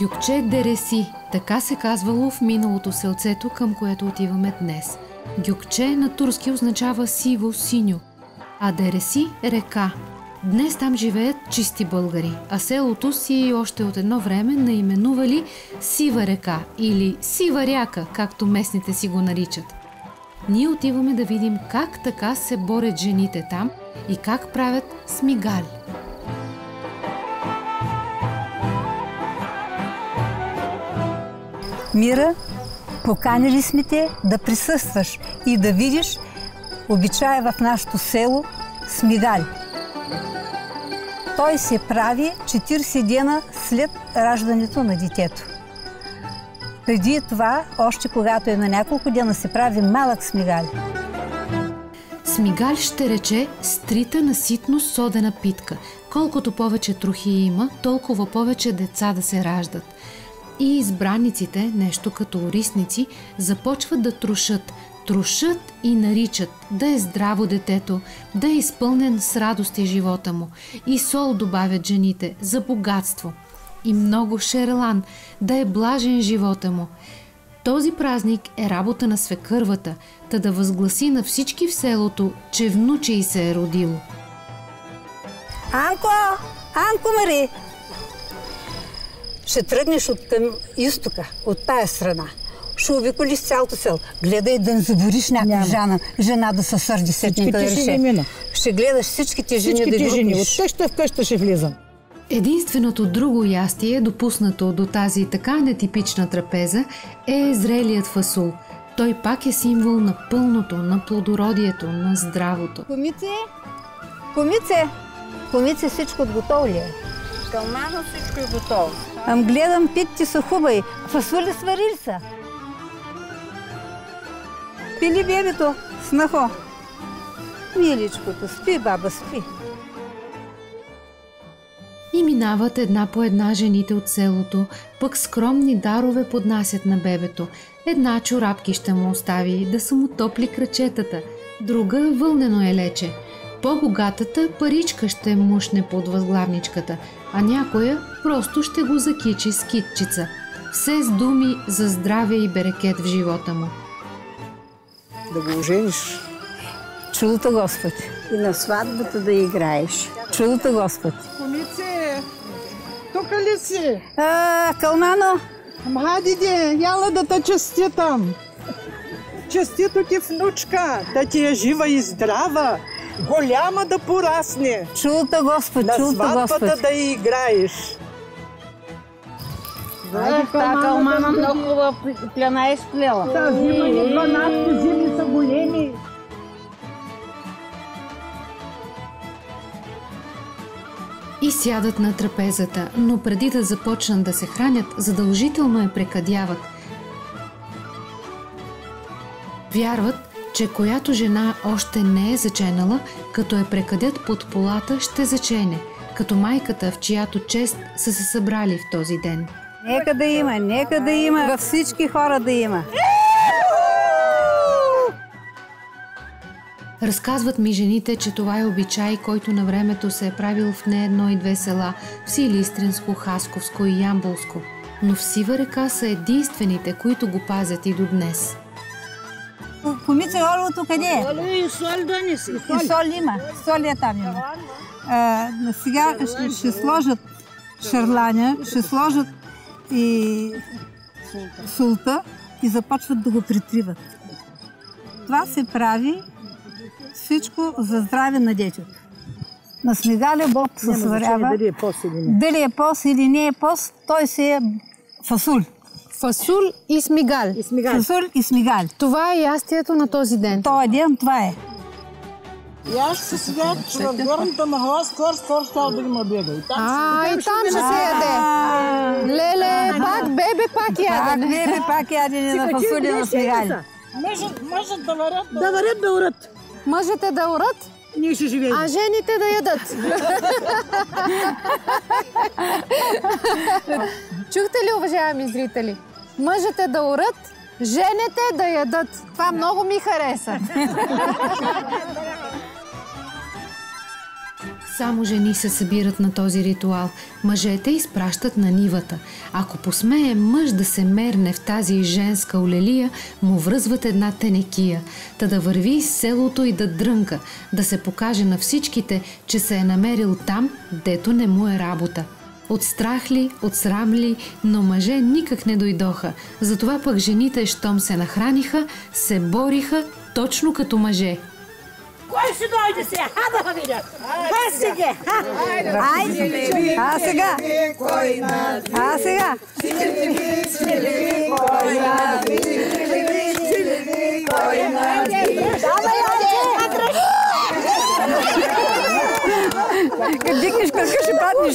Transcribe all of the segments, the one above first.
Дюкче Дереси, така се казвало в миналото селцето, към което отиваме днес. Гюкче на турски означава сиво, синьо, а Дереси – река. Днес там живеят чисти българи, а селото си още от едно време наименували Сива река или Сива ряка, както местните си го наричат. Ние отиваме да видим как така се борят жените там и как правят смигали. Мира, поканили сме те да присъстваш и да видиш обичая в нашето село Смигали. Той се прави 40 дена след раждането на детето. Преди това, още когато е на няколко дена, се прави малък смигали. Смигаль ще рече стрита на ситно содена питка. Колкото повече трохи има, толкова повече деца да се раждат. И избранниците, нещо като орисници, започват да трошат. Трошат и наричат да е здраво детето, да е изпълнен с радости живота му. И сол добавят жените за богатство. И много шерелан, да е блажен живота му. Този празник е работа на свекървата, та да възгласи на всички в селото, че внуче й се е родило. Анко! Анко Мари! Ще тръгнеш от към изтока, от тая страна. Ще обиколиш цялото село. Гледай да не забориш някаква жена, жена да се сърди след да реше. Ще гледаш всичките жени Всичките да жени. групиш. От тъща в къща ще влизам. Единственото друго ястие, допуснато до тази така нетипична трапеза, е зрелият фасул. Той пак е символ на пълното, на плодородието, на здравото. Комице, комице, комице всичко готово ли е? Калмано всичко е готово. Ам гледам, питите са хубави. Фасули сварили са. Пили бебето, снахо. Миличкото, спи, баба, спи. И минават една по една жените от селото, пък скромни дарове поднасят на бебето. Една чорапки ще му остави, да са му топли крачетата, друга вълнено е лече. По-богатата паричка ще мушне под възглавничката, а някоя просто ще го закичи с китчица. Все с думи за здраве и берекет в живота му. Да го ожениш. Чудото Господи, И на сватбата да играеш. чудото Господи. Комице, тук ли си? А, Калмано, Ама, диде, яла да те честитам. Честито ти внучка, да ти е жива и здрава, голяма да порасне, чудото Господи, на чудото сватбата Господи. да играеш. Айде, та калмана много хубава пляна е изплела. Та зима ни 12 зими И сядат на трапезата, но преди да започнат да се хранят, задължително я прекадяват. Вярват, че която жена още не е заченала, като я прекадят под полата, ще зачене, като майката, в чиято чест са се събрали в този ден. Нека да има, нека да има, във всички хора да има. Разказват ми жените, че това е обичай, който на времето се е правил в не едно и две села, в Силистренско, Хасковско и Ямболско. Но в Сива река са единствените, които го пазят и до днес. Комице, оловото къде е? И соль донеси. И сол има. Сол е там има. А, сега ще, ще сложат шарланя, ще сложат и султа и започват да го притриват. Това се прави всичко за здраве на детето. На снегаля Бог се сварява. Дали е после или не. Дали е пост или не е пост, той се е фасул. Фасул и смигал. И смигай. Фасул и смигали. Това е ястието на този ден. Този ден това е. И аз ще се сега, че в горната махала скоро, скоро ще да има. И там А, и там ще се яде. Леле, пак бебе, пак Пак ядене. бебе, пак ядене на фасули на смигали. Варят, да варят, да урат. Мъжете да урат, Ние ще живеем. а жените да ядат. Чухте ли, уважаеми зрители? Мъжете да урат, Женете да ядат. Това много ми хареса. Само жени се събират на този ритуал. Мъжете изпращат на нивата. Ако посмее мъж да се мерне в тази женска олелия, му връзват една тенекия, та да върви из селото и да дрънка, да се покаже на всичките, че се е намерил там, дето не му е работа. От страх ли, от срам ли, но мъже никак не дойдоха. Затова пък жените, щом се нахраниха, се бориха точно като мъже. Кой ще дойде сега? Ха да видя! Ха сега! Айде! А сега! А сега! Как дикнеш кръка, ще паднеш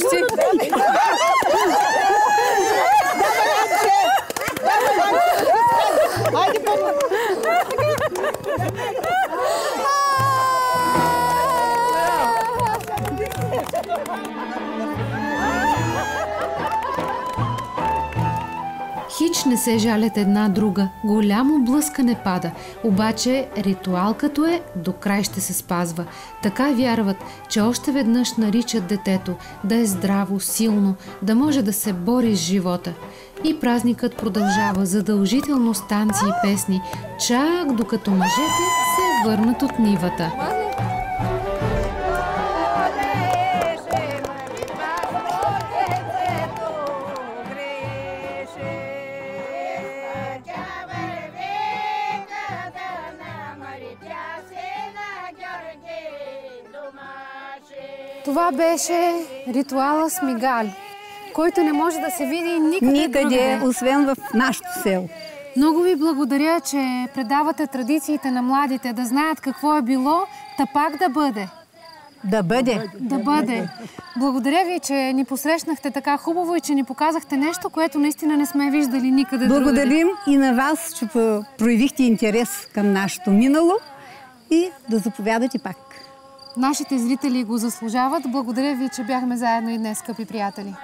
Хич не се жалят една друга, голямо блъскане пада, обаче ритуал като е, до край ще се спазва. Така вярват, че още веднъж наричат детето, да е здраво, силно, да може да се бори с живота. И празникът продължава задължително с танци и песни, чак докато мъжете се върнат от нивата. Това беше ритуала с мигал, който не може да се види никъде, Никъде, другаде. освен в нашото село. Много ви благодаря, че предавате традициите на младите, да знаят какво е било, та пак да бъде. Да бъде. Да бъде. Благодаря ви, че ни посрещнахте така хубаво и че ни показахте нещо, което наистина не сме виждали никъде другаде. Благодарим и на вас, че проявихте интерес към нашето минало и да заповядате пак. Нашите зрители го заслужават. Благодаря ви, че бяхме заедно и днес, скъпи приятели.